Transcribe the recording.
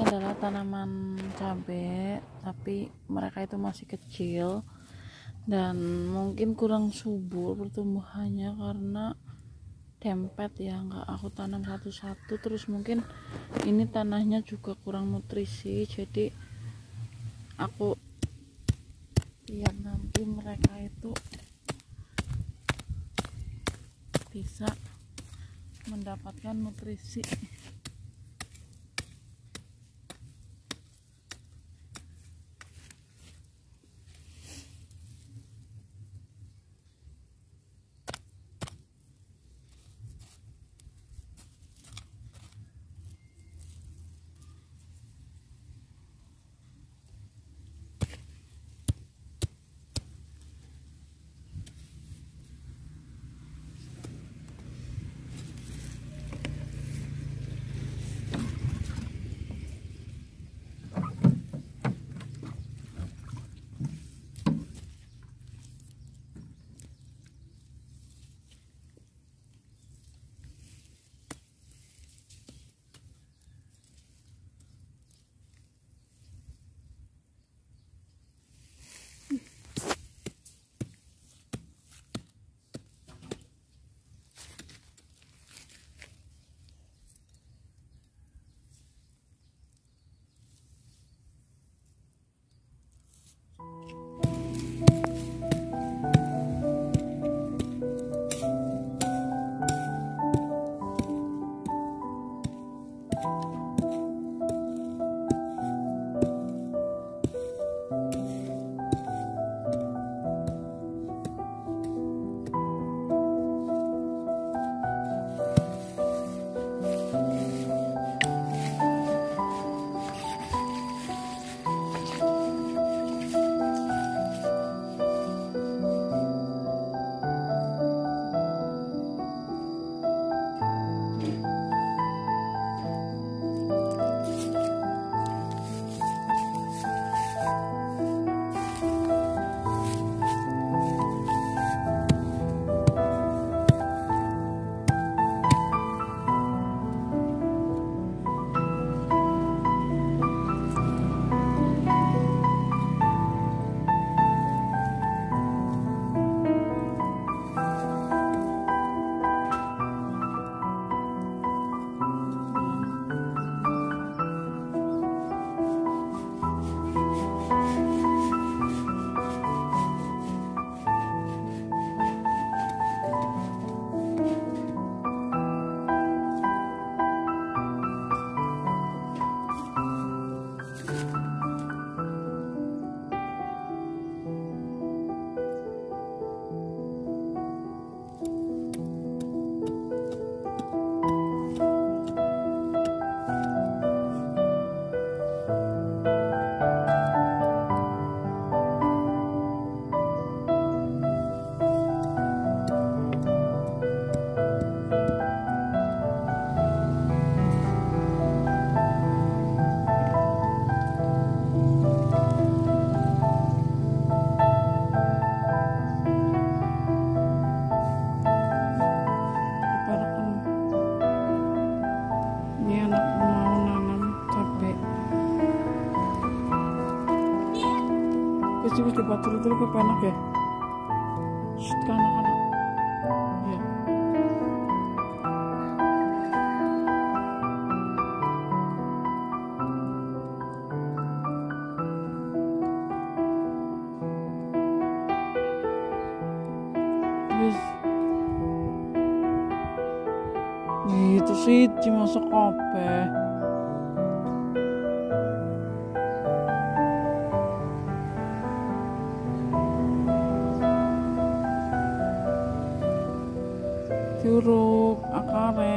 adalah tanaman cabai tapi mereka itu masih kecil. Dan mungkin kurang subur pertumbuhannya karena dempet ya nggak aku tanam satu-satu. Terus mungkin ini tanahnya juga kurang nutrisi jadi aku biar nanti mereka itu bisa mendapatkan nutrisi wis wis dibatur itu ke penak ya? Shh, ya wis itu sih cuma kabeh diuruk akare